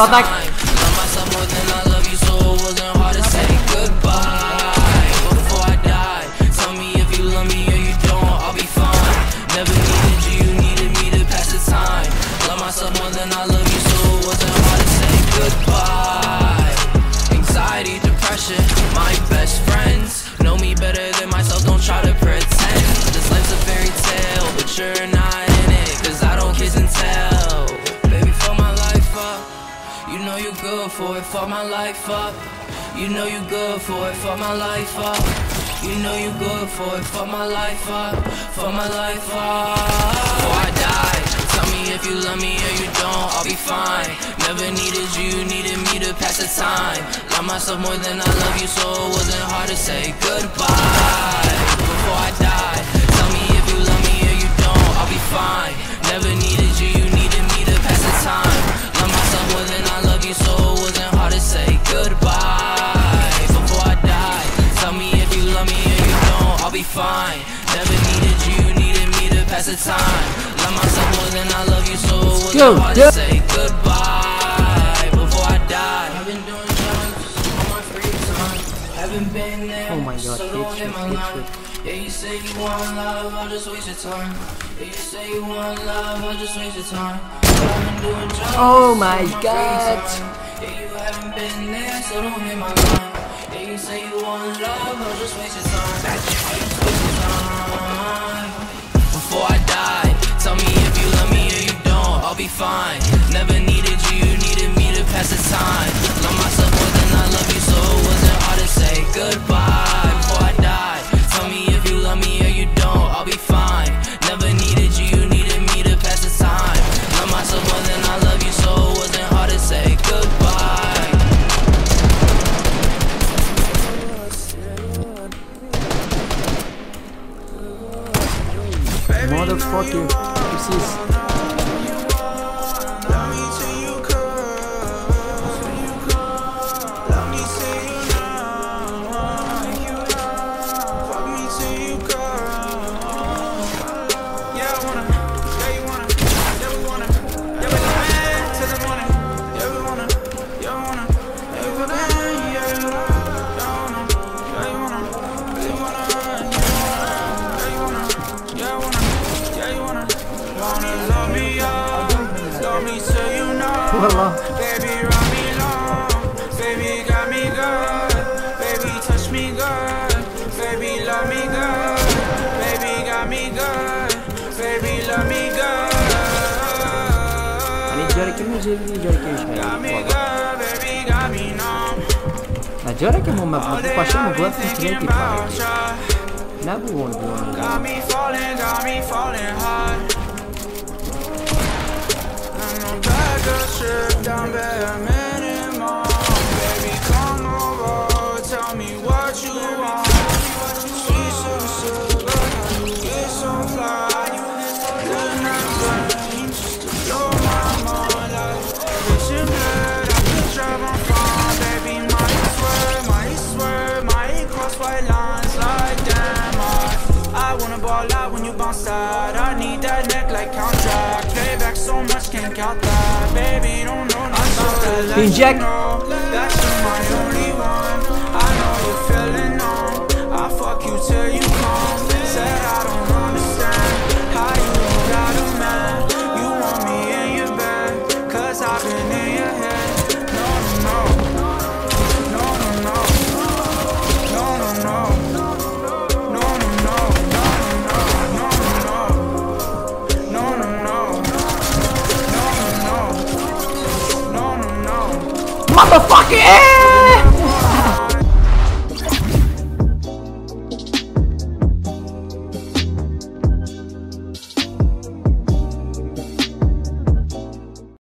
só daqui. You know you good for it, fuck my life up. You know you good for it, fuck my life up. You know you good for it, fuck my life up, fuck my life up. Before I die, tell me if you love me or you don't, I'll be fine. Never needed you needed me to pass the time. Love myself more than I love you, so it wasn't hard to say goodbye. Before I die, be fine. Never needed you, needed me to pass the time. Love myself more than I love you, so it wasn't hard yeah. to say goodbye. Before I die, I've been doing drugs on my free time. Haven't been there, Oh my God, so don't hit my line. Yeah, you say you want love, I'll just waste your time. Yeah, you say you want love, I'll just waste your time. But I've been doing drugs Oh my God. Yeah, you haven't been there, so don't hit my line. You say you want love. I'll just waste your time. Before I die, tell me if you love me or you don't, I'll be fine. Never needed you, you needed me to pass the time. Love myself more than I love you, so it wasn't hard to say goodbye. motherfucker. is alone. Baby, run me long. Baby, got me good. Baby, touch me good. Baby, love me good. Baby, got me good. Baby, love me good. Na jarki mu bu oldu. Got me falling, got me wanna out when you bounce out. I need that neck like Count Jack. Play back so much, can't count that. Baby, don't know nothing about that. Let motherfucking ass!